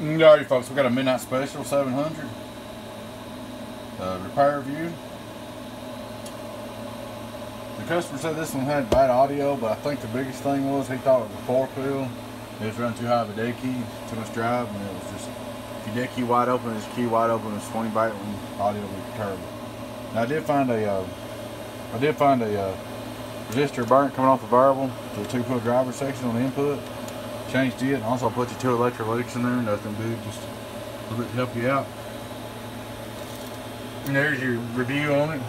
Alright folks, we got a midnight special 700 uh, repair review. The customer said this one had bad audio, but I think the biggest thing was he thought it was a four wheel. It was running too high of a dead key, too much drive, and it was just if your dead key wide open, his key wide open, it's 20 byte when audio was terrible. Now I did find a, uh, I did find a uh, resistor burnt coming off the variable to the two foot driver section on the input changed it and also put your two electrolytics in there nothing big just a little bit to help you out. And there's your review on it.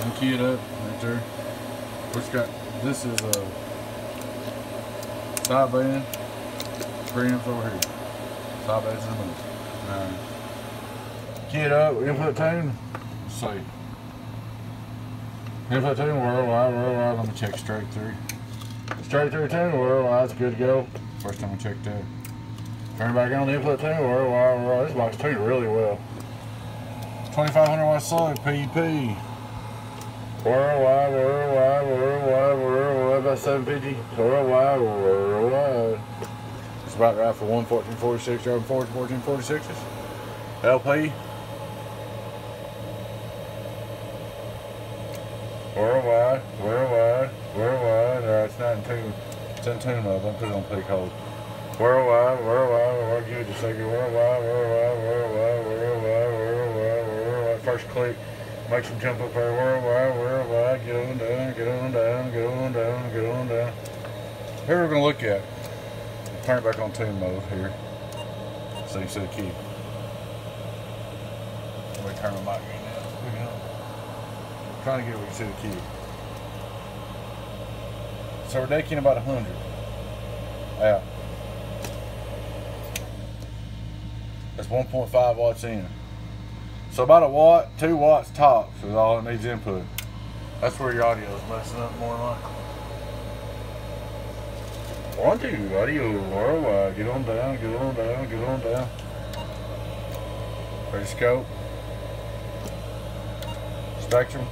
And key it up right there. Which got this is a side band preamps over here. Side bands in the middle. Key it up input tune see. Input tune worldwide worldwide let me check straight through straight through tune worldwide it's good to go First time I checked that. Turn back on the input tune. Where, where, this box tuned really well. 2500 watt slug PEP. Worldwide, worldwide, worldwide, worldwide, about 750. Worldwide, worldwide. It's about right for 11446 or 1446s. LP. Worldwide, worldwide, worldwide. Alright, it's not in tune. It's in tune mode. Don't put it on peak hold. Worldwide, worldwide, worldwide. A second. Worldwide, worldwide, worldwide, worldwide, worldwide, worldwide. First click makes them jump up there. Worldwide, worldwide. Get on down, get on down, get on down, get on down. Here we're going to look at. Turn it back on tune mode here. So you see the key. Me turn my mic now. Trying to get where you see the key. So we're taking about 100 out. That's 1.5 watts in. So about a watt, two watts tops is all it needs input. That's where your audio is messing up more likely. One, two, audio, worldwide. Get on down, get on down, get on down. Ready scope. Spectrum.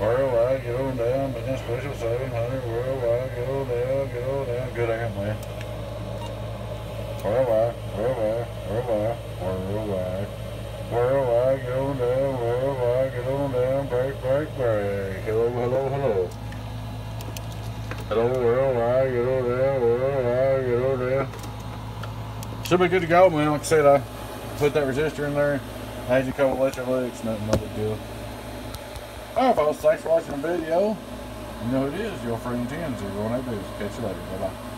Worldwide, get on down, midnight special 700, worldwide, get on down, on down. Good amp, man. Worldwide, worldwide, worldwide, worldwide. Worldwide, get on down, worldwide, get on down, break, break, break. Hello, hello, hello. Hello, worldwide, get on down, worldwide, get on down. Should be good to go, man. Like I said, I put that resistor in there, had you couple electrolytics, nothing, no big deal. Alright folks, thanks for watching the video. You know it is, your friend Tim, 018 Catch you later. Bye-bye.